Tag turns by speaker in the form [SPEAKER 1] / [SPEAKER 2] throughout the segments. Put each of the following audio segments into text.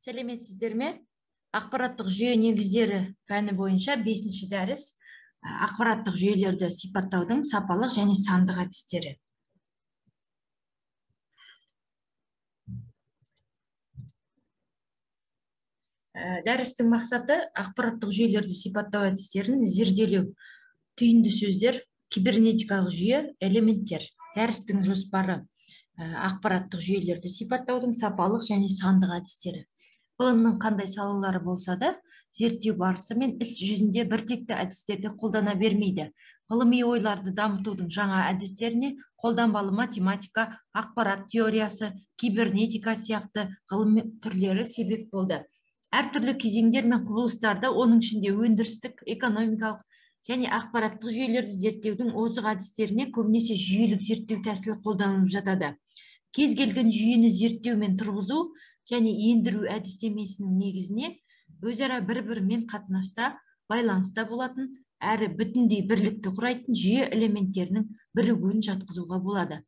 [SPEAKER 1] сәлеметсіздер ме? Ақпараттық жүйе негіздері пәні бойынша бесінші дәріс ақпараттық жүйелерді сипаттаудың сапалық және сандық әдістері. Дәрістің мақсаты ақпараттық жүйелерді сипаттау әдістерін зерделеу. Түйінді сөздер кибернетикалық жүйе элементтер. Дәрістің жоспары ақпараттық жүйелерді сипаттаудың сапалық және сандық әдістері. Ғылымның қандай салалары болса да зерттеу барысы мен іс жүзінде біртекті әдістерді қолдана бермейді. Ғылыми ойларды дамытудың жаңа әдістеріне қолданбалы математика ақпарат теориясы кибернетика сияқты ғылым түрлері себеп болды. Әртүрлі кезеңдер мен құбылыстарды оның ішінде өндірістік экономикалық және ақпараттық жүйелерді зерттеудің озық әдістеріне көбінесе жүйелік зерттеу тәсілі қолданылып жатады. Кез келген жүйені зерттеу мен тұрғызу және ендіру әдістемесінің негізіне өзара бір бірімен қатынаста байланыста болатын әрі бүтіндей бірлікті құрайтын жүйе элементтерінің бірігуін жатқызуға болады.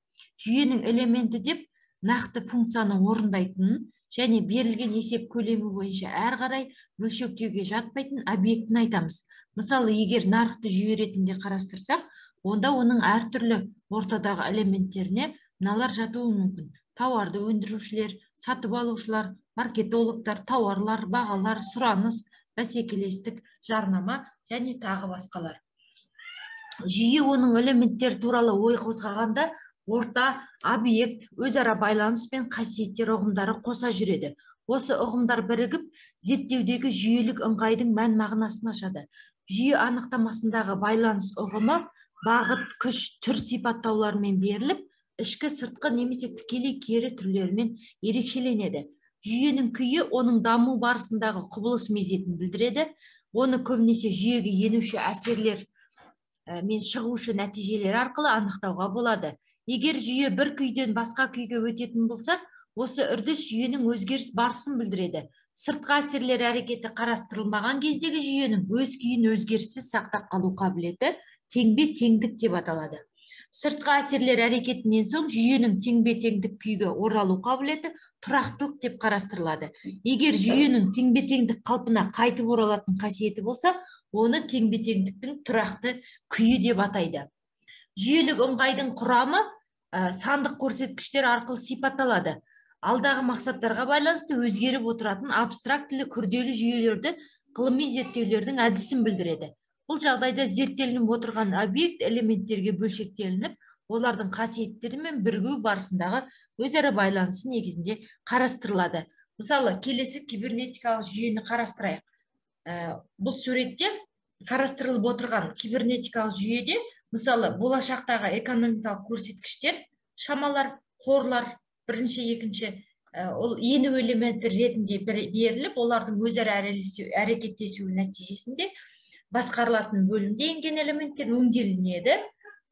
[SPEAKER 1] Жүйенің элементі деп нақты функцияны орындайтынын және берілген есеп көлемі бойынша әрі қарай бөлшектеуге жатпайтын объектіні айтамыз. Мысалы егер нарықты жүйе ретінде қарастырсақ онда оның әртүрлі ортадағы элементтеріне мыналар жатуы мүмкін. Тауарды өндірушілер сатып алушылар маркетологтар тауарлар бағалар сұраныс бәсекелестік жарнама және тағы басқалар. Жүйе оның элементтері туралы ой қозғағанда орта объект өзара байланыс пен қасиеттер ұғымдары қоса жүреді. Осы ұғымдар бірігіп зерттеудегі жүйелік ыңғайдың мән мағынасын ашады. Жүйе анықтамасындағы байланыс ұғымы бағыт күш түр сипаттауларымен беріліп ішкі сыртқы немесе тікелей кері түрлерімен ерекшеленеді. Жүйенің күйі оның даму барысындағы құбылыс мезетін білдіреді. Оны көбінесе жүйеге енуші әсерлер мен шығушы нәтижелер арқылы анықтауға болады. Егер жүйе бір күйден басқа күйге өтетін болса осы үрдіс жүйенің өзгеріс барысын білдіреді. Сыртқы әсерлер әрекеті қарастырылмаған кездегі жүйенің өз күйін өзгеріссіз сақтап қалу қабілеті теңбе теңдік деп аталады. Сыртқы әсерлер әрекетінен соң жүйенің теңбе теңдік күйге оралу қабілеті тұрақтылық деп қарастырылады. Егер жүйенің теңбе теңдік қалпына қайтып оралатын қасиеті болса оны теңбе теңдіктің тұрақты күйі деп атайды. Жүйелік ыңғайдың құрамы сандық көрсеткіштер арқылы сипатталады. Алдағы мақсаттарға байланысты өзгеріп отыратын абстрактілі күрделі жүйелерді ғылыми зерттеулердің әдісін білдіреді. Бұл жағдайда зерттелініп отырған объект элементтерге бөлшектелініп олардың қасиеттері мен бірігу барысындағы өзара байланысы негізінде қарастырылады. Мысалы келесі кибернетикалық жүйені қарастырайық. Ә, бұл суретте қарастырылып отырған кибернетикалық жүйеде мысалы болашақтағы экономикалық көрсеткіштер шамалар қорлар бірінші екінші ә, ол ену элементі ретінде беріліп олардың өзара әрекеттесуі нәтижесінде басқарылатын бөлімде енген элементтер өңделінеді.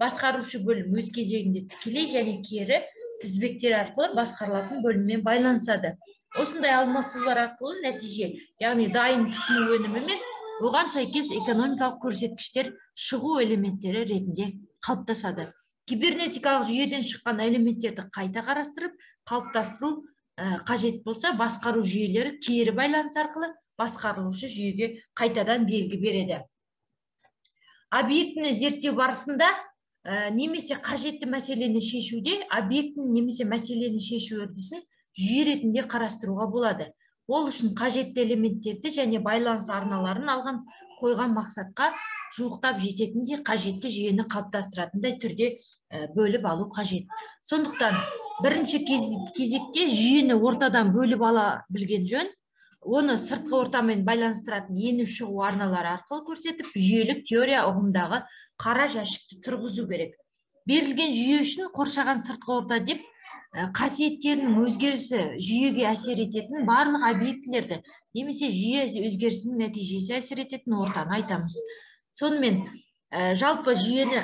[SPEAKER 1] Басқарушы бөлім өз кезегінде тікелей және кері тізбектер арқылы басқарылатын бөліммен байланысады. Осындай алмасулар арқылы нәтиже яғни дайын тұтыну өнімі мен оған сәйкес экономикалық көрсеткіштер шығу элементтері ретінде қалыптасады. Кибернетикалық жүйеден шыққан элементтерді қайта қарастырып қалыптастыру қажет болса басқару жүйелері кері байланыс арқылы басқарылушы жүйеге қайтадан белгі береді. Объектіні зерттеу барысында ә, немесе қажетті мәселені шешуде объектіні немесе мәселені шешу үрдісін жүйе ретінде қарастыруға болады. Ол үшін қажетті элементтерді және байланыс арналарын алған қойған мақсатқа жуықтап жететіндей қажетті жүйені қалыптастыратындай түрде бөліп алу қажет. Сондықтан бірінші кезекте жүйені ортадан бөліп ала білген жөн оны сыртқы ортамен байланыстыратын еніп шығу арналары арқылы көрсетіп жүйелік теория ұғымдағы қара жәшікті тұрғызу керек. Берілген жүйе үшін қоршаған сыртқы орта деп қасиеттерінің өзгерісі жүйеге әсер ететін барлық объектілерді немесе жүйе өзгерісінің нәтижесі әсер ететін ортаны айтамыз. Сонымен жалпы жүйені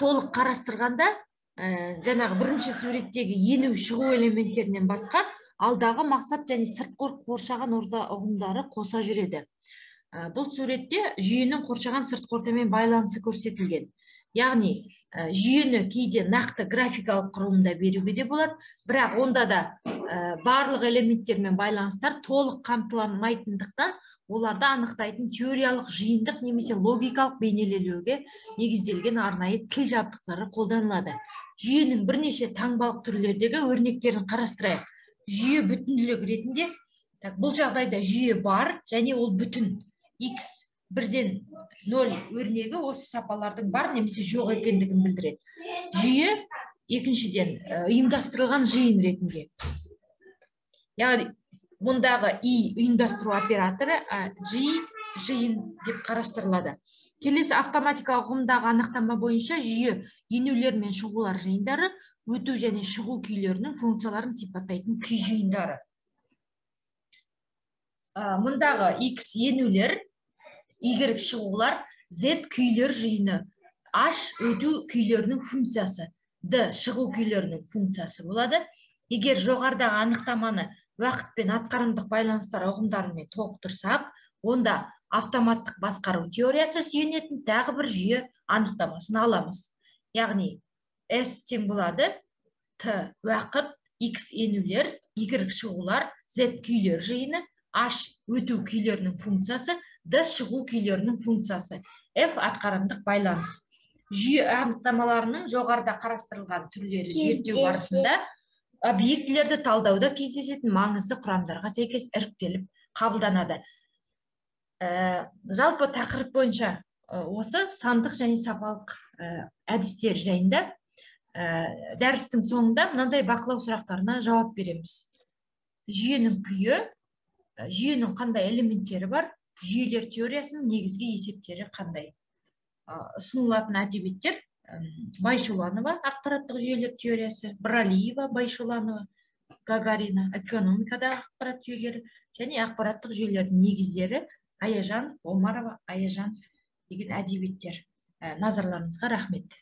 [SPEAKER 1] толық қарастырғанда жаңағы бірінші суреттегі ену шығу элементтерінен басқа алдағы мақсат және сыртқы қоршаған орта ұғымдары қоса жүреді. Бұл суретте жүйенің қоршаған сыртқы ортамен байланысы көрсетілген. Яғни ә, жүйені кейде нақты графикалық құрылымда беруге де болады бірақ онда да ә, барлық элементтермен байланыстар толық қамтылмайтындықтан оларды анықтайтын теориялық жиындық немесе логикалық бейнелеуге негізделген арнайы тіл жабдықтары қолданылады. Жүйенің бірнеше таңбалық түрлердегі өрнектерін қарастырайық. Жүйе бүтінділік ретінде так бұл жағдайда жүйе бар және ол бүтін. X бірден нөл өрнегі осы сапалардың бар немесе жоқ екендігін білдіреді. Жүйе екіншіден ұйымдастырылған жиын ретінде. Яғни мұндағы и ұйымдастыру операторы жи жиын деп қарастырылады. Келесі автоматикалық ұғымдағы анықтама бойынша жүйе енулер мен шығулар жиындары өту және шығу күйлерінің функцияларын сипаттайтын күй жиындары. Мұндағы x енулер y шығулар z күйлер жиыны h өту күйлерінің функциясы d шығу күйлерінің функциясы болады. Егер жоғарыдағы анықтаманы уақыт пен атқарымдық байланыстар ұғымдарымен толықтырсақ онда автоматтық басқару теориясы сүйенетін тағы бір жүйе анықтамасын аламыз. Яғни s тең болады. Т уақыт x енулер y шығулар z күйлер жиыны h өту күйлерінің функциясы д шығу күйлерінің функциясы. F атқарымдық байланыс. Жүйе анықтамаларының жоғарыда қарастырылған түрлері зерттеу барысында объектілерді талдауда кездесетін маңызды құрамдарға сәйкес іріктеліп қабылданады. Ә, жалпы тақырып бойынша осы сандық және сапалық ә, әдістер жайында ә, дәрістің соңында мынандай бақылау сұрақтарына жауап береміз. Жүйенің күйі жүйенің қандай элементтері бар? Жүйелер теориясының негізгі есептері қандай? Ұсынылатын әдебиеттер байшуланова ақпараттық жүйелер теориясы бралиева байшуланова гагарина экономикадағы ақпарат жүйелері және ақпараттық жүйелердің негіздері аяжан омарова аяжан деген әдебиеттер. Назарларыңызға рахмет.